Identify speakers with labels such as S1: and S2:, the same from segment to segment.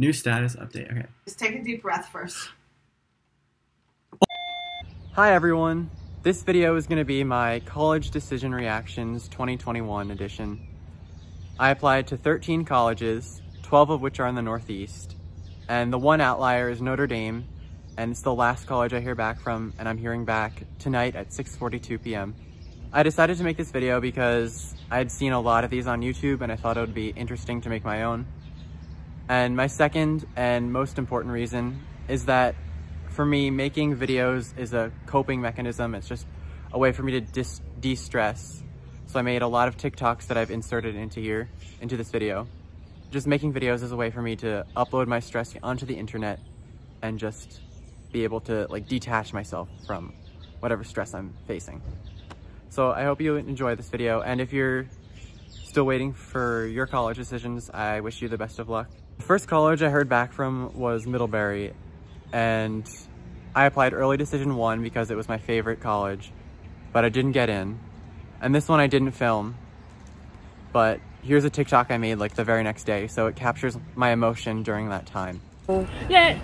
S1: New status update. Okay.
S2: Just take a deep breath first.
S1: Hi everyone. This video is going to be my College Decision Reactions 2021 edition. I applied to 13 colleges, 12 of which are in the Northeast, and the one outlier is Notre Dame, and it's the last college I hear back from, and I'm hearing back tonight at 6.42 p.m. I decided to make this video because I had seen a lot of these on YouTube and I thought it would be interesting to make my own. And my second and most important reason is that for me, making videos is a coping mechanism. It's just a way for me to de-stress. So I made a lot of TikToks that I've inserted into here, into this video. Just making videos is a way for me to upload my stress onto the internet and just be able to like detach myself from whatever stress I'm facing. So I hope you enjoy this video. And if you're still waiting for your college decisions, I wish you the best of luck. The first college I heard back from was Middlebury and I applied early decision one because it was my favorite college, but I didn't get in. And this one I didn't film, but here's a TikTok I made like the very next day, so it captures my emotion during that time.
S3: Yeah,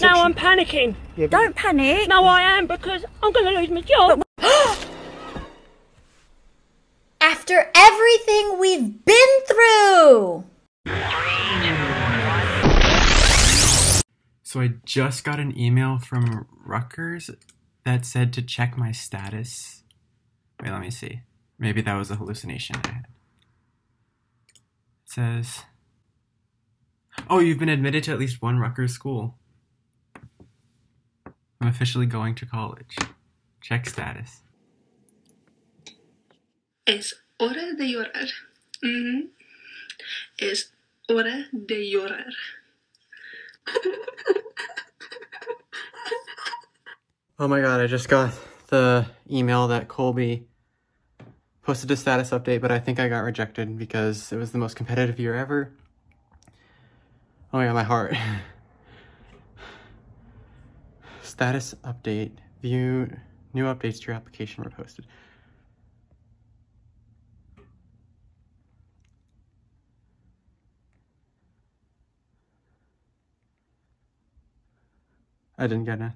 S3: now I'm panicking.
S4: Yeah, Don't panic.
S3: No, I am because I'm going to lose my job.
S4: After everything we've been through.
S1: So I just got an email from Rutgers that said to check my status. Wait, let me see. Maybe that was a hallucination I had. It says, Oh, you've been admitted to at least one Rutgers school. I'm officially going to college. Check status.
S5: Es hora de llorar. Mm. Es hora de llorar.
S1: oh my god, I just got the email that Colby posted a status update, but I think I got rejected because it was the most competitive year ever. Oh my god, my heart. status update. View new updates to your application were posted. I didn't get it.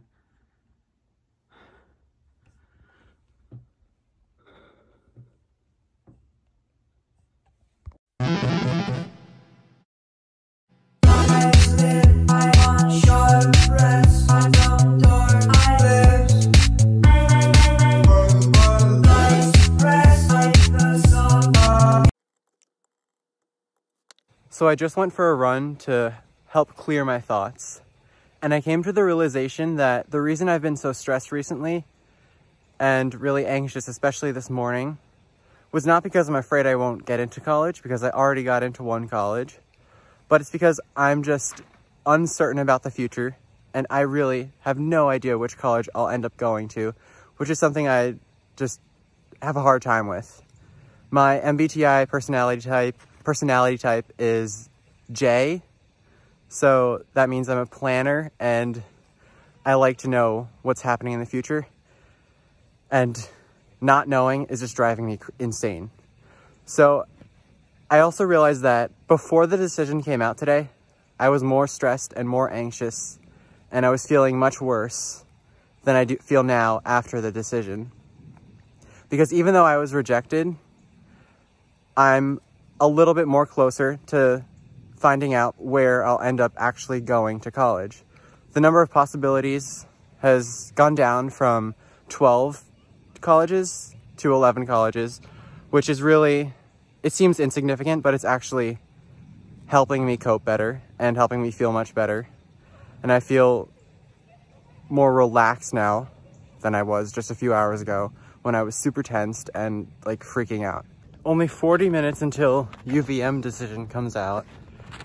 S1: So I just went for a run to help clear my thoughts. And I came to the realization that the reason I've been so stressed recently and really anxious, especially this morning, was not because I'm afraid I won't get into college, because I already got into one college, but it's because I'm just uncertain about the future and I really have no idea which college I'll end up going to, which is something I just have a hard time with. My MBTI personality type personality type is J, so that means I'm a planner and I like to know what's happening in the future. And not knowing is just driving me insane. So I also realized that before the decision came out today, I was more stressed and more anxious and I was feeling much worse than I do feel now after the decision. Because even though I was rejected, I'm a little bit more closer to finding out where I'll end up actually going to college. The number of possibilities has gone down from 12 colleges to 11 colleges, which is really, it seems insignificant, but it's actually helping me cope better and helping me feel much better. And I feel more relaxed now than I was just a few hours ago when I was super tensed and like freaking out. Only 40 minutes until UVM decision comes out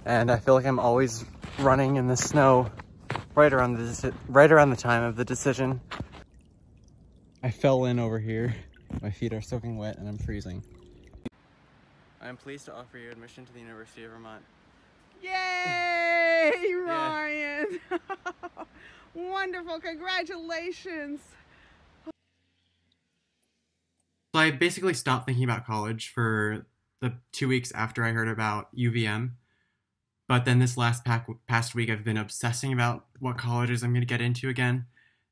S1: and I feel like I'm always running in the snow right around the right around the time of the decision. I fell in over here. My feet are soaking wet and I'm freezing. I'm pleased to offer you admission to the University of Vermont.
S2: Yay, Ryan! Wonderful, congratulations!
S1: So I basically stopped thinking about college for the two weeks after I heard about UVM But then this last pack, past week, I've been obsessing about what colleges I'm going to get into again.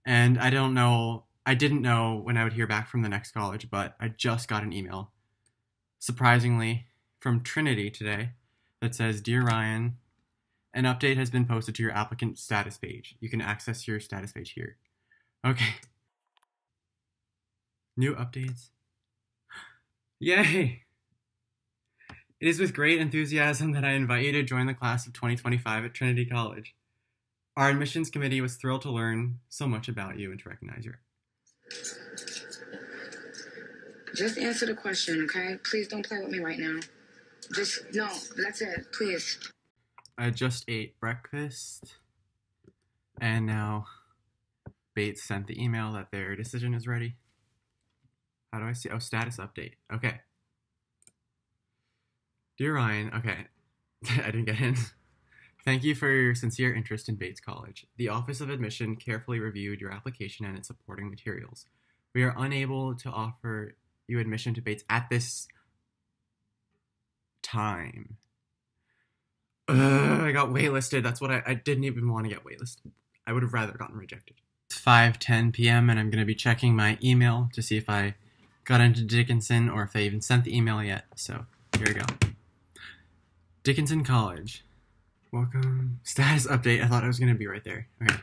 S1: And I don't know, I didn't know when I would hear back from the next college, but I just got an email, surprisingly, from Trinity today that says Dear Ryan, an update has been posted to your applicant status page. You can access your status page here. Okay. New updates. Yay! It is with great enthusiasm that I invite you to join the class of 2025 at Trinity College. Our admissions committee was thrilled to learn so much about you and to recognize your.
S6: Just answer the question, okay? Please don't play with me right now. Just, no, that's it, please.
S1: I just ate breakfast, and now Bates sent the email that their decision is ready. How do I see? Oh, status update. Okay. Dear Ryan, okay, I didn't get in. Thank you for your sincere interest in Bates College. The Office of Admission carefully reviewed your application and its supporting materials. We are unable to offer you admission to Bates at this time. Ugh, I got waitlisted. That's what I, I didn't even want to get waitlisted. I would have rather gotten rejected. It's 5:10 p.m. and I'm going to be checking my email to see if I got into Dickinson or if they even sent the email yet. So here we go. Dickinson College. Welcome. Status update. I thought I was going to be right there. Okay.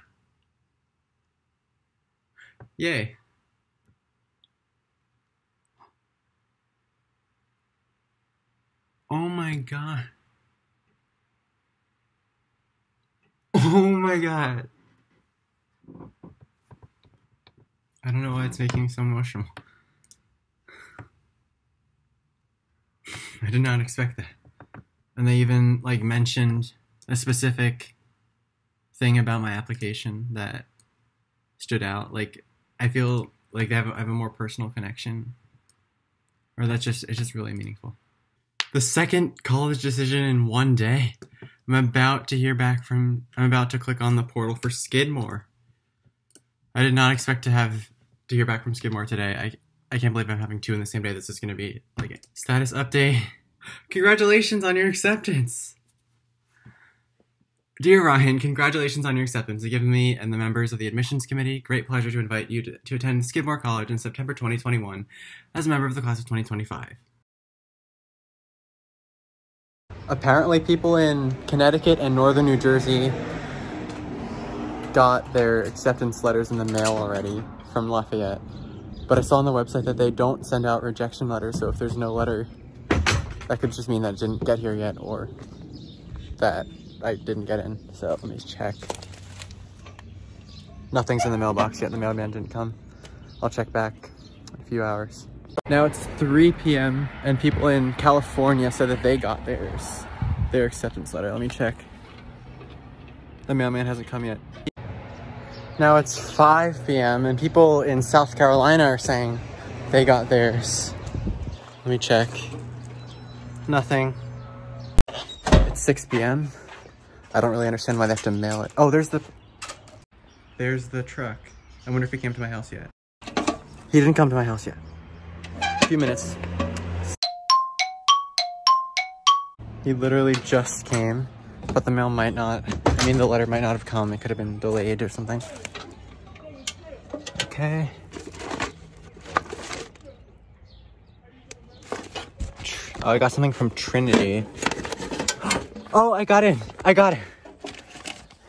S1: Yay. Oh my god. Oh my god. I don't know why it's making me so emotional. I did not expect that. And they even like mentioned a specific thing about my application that stood out. Like I feel like they have, I have a more personal connection. Or that's just it's just really meaningful. The second college decision in one day. I'm about to hear back from I'm about to click on the portal for Skidmore. I did not expect to have to hear back from Skidmore today. I I can't believe I'm having two in the same day. This is going to be like a status update. Congratulations on your acceptance. Dear Ryan, congratulations on your acceptance. It given me and the members of the admissions committee great pleasure to invite you to, to attend Skidmore College in September 2021 as a member of the class of 2025. Apparently, people in Connecticut and northern New Jersey got their acceptance letters in the mail already from Lafayette. But I saw on the website that they don't send out rejection letters, so if there's no letter, that could just mean that it didn't get here yet or that I didn't get in. So let me check. Nothing's in the mailbox yet. The mailman didn't come. I'll check back in a few hours. Now it's 3 p.m. and people in California said that they got theirs, their acceptance letter. Let me check. The mailman hasn't come yet. Now it's 5 p.m. and people in South Carolina are saying they got theirs. Let me check. Nothing. It's 6 p.m. I don't really understand why they have to mail it. Oh, there's the... There's the truck. I wonder if he came to my house yet. He didn't come to my house yet. A few minutes. He literally just came, but the mail might not, I mean the letter might not have come. It could have been delayed or something. Okay. Oh, I got something from Trinity. Oh, I got in. I got it.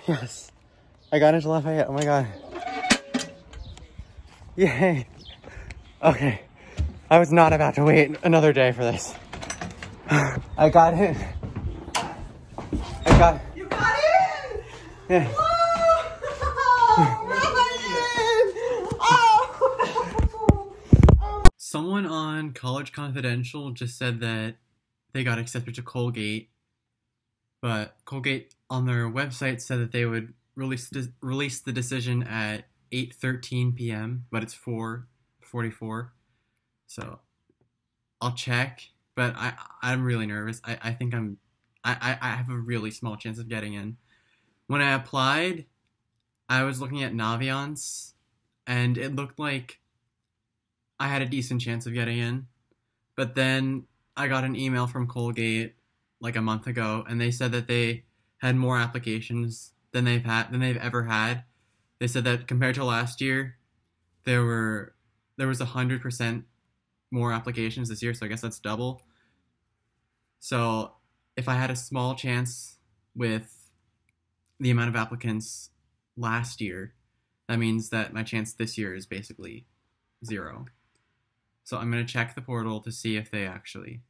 S1: Yes. I got into Lafayette. Oh my god. Yay. Okay. I was not about to wait another day for this. I got it. I got
S2: You got in!
S1: Yeah. Someone on College Confidential just said that they got accepted to Colgate, but Colgate on their website said that they would release release the decision at 8:13 p.m., but it's 4:44. So I'll check, but I I'm really nervous. I, I think I'm I, I have a really small chance of getting in. When I applied, I was looking at Naviance and it looked like I had a decent chance of getting in. But then I got an email from Colgate like a month ago and they said that they had more applications than they've had than they've ever had. They said that compared to last year, there were there was hundred percent more applications this year, so I guess that's double. So if I had a small chance with the amount of applicants last year, that means that my chance this year is basically zero. So I'm going to check the portal to see if they actually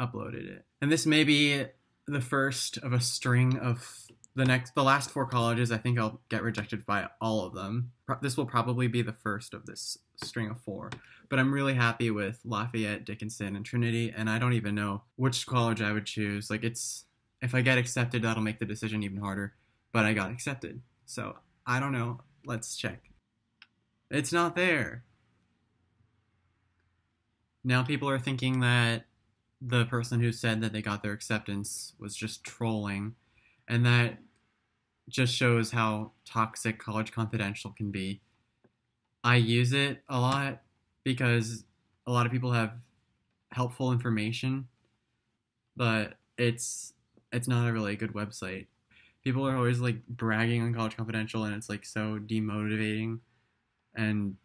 S1: uploaded it. And this may be the first of a string of the next the last four colleges. I think I'll get rejected by all of them. This will probably be the first of this string of four. But I'm really happy with Lafayette, Dickinson, and Trinity, and I don't even know which college I would choose. Like it's if I get accepted, that'll make the decision even harder. But I got accepted. So I don't know. Let's check. It's not there. Now people are thinking that the person who said that they got their acceptance was just trolling, and that just shows how toxic College Confidential can be. I use it a lot because a lot of people have helpful information, but it's it's not a really good website. People are always like bragging on College Confidential and it's like so demotivating and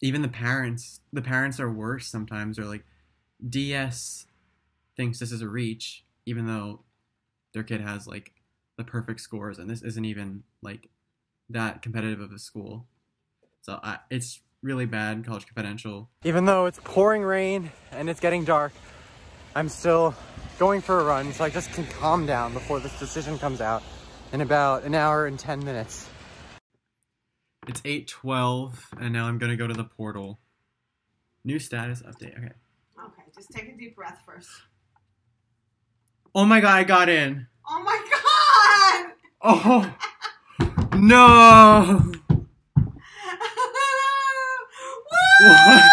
S1: even the parents the parents are worse sometimes. They're like ds thinks this is a reach even though their kid has like the perfect scores and this isn't even like that competitive of a school. So I, it's really bad college confidential. Even though it's pouring rain and it's getting dark i'm still going for a run. So i just can calm down before this decision comes out in about an hour and 10 minutes it's 8.12, and now I'm going to go to the portal. New status update. Okay.
S2: Okay, just take a deep breath first.
S1: Oh my god, I got in.
S2: Oh my god!
S1: Oh. no!
S2: what?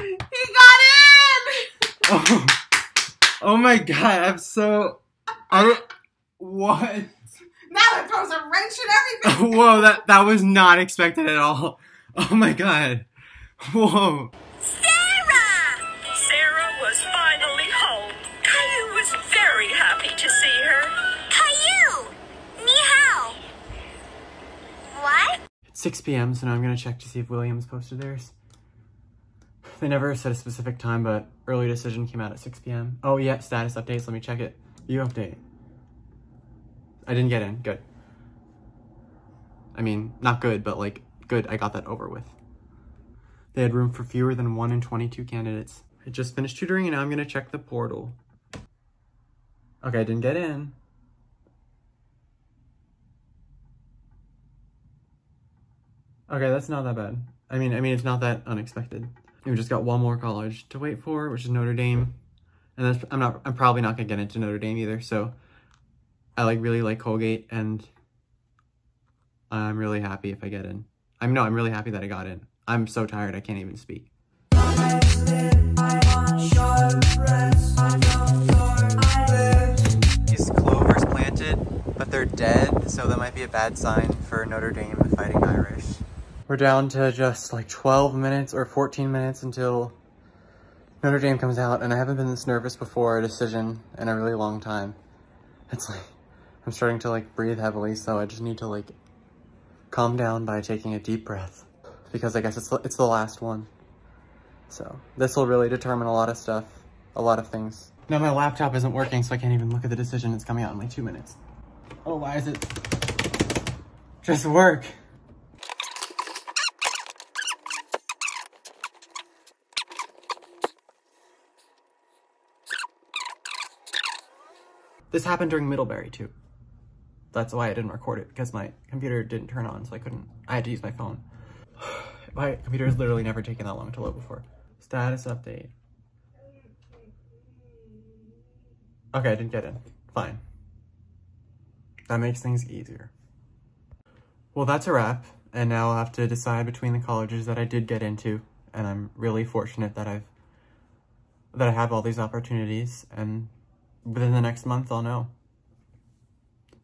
S2: he got in!
S1: Oh. oh my god, I'm so... I... What?
S2: Now that throws a wrench in everything.
S1: Whoa, that that was not expected at all. Oh my god. Whoa.
S3: Sarah! Sarah was finally home. Caillou was very happy to see her.
S4: Caillou! Ni hao. What?
S1: It's 6 p.m., so now I'm gonna check to see if Williams posted theirs. They never said a specific time, but early decision came out at 6 p.m. Oh, yeah, status updates. Let me check it. View update. I didn't get in. Good. I mean, not good, but like, good. I got that over with. They had room for fewer than 1 in 22 candidates. I just finished tutoring and now I'm to check the portal. Okay, I didn't get in. Okay, that's not that bad. I mean, I mean, it's not that unexpected. We just got one more college to wait for, which is Notre Dame. And that's, I'm not, I'm probably not gonna get into Notre Dame either, so I like really like Colgate and I'm really happy if I get in. I'm no, I'm really happy that I got in. I'm so tired I can't even speak. These clovers planted, but they're dead, so that might be a bad sign for Notre Dame, the Fighting Irish. We're down to just like 12 minutes or 14 minutes until Notre Dame comes out, and I haven't been this nervous before a decision in a really long time. It's like, I'm starting to like breathe heavily, so I just need to like calm down by taking a deep breath because I guess it's, it's the last one. So this will really determine a lot of stuff, a lot of things. Now my laptop isn't working, so I can't even look at the decision. It's coming out in like two minutes. Oh, why is it just work? This happened during Middlebury too. That's why I didn't record it because my computer didn't turn on, so I couldn't, I had to use my phone. my computer has literally never taken that long to load before. Status update. Okay, I didn't get in. Fine. That makes things easier. Well, that's a wrap, and now I'll have to decide between the colleges that I did get into, and I'm really fortunate that I've that I have all these opportunities, and within the next month I'll know.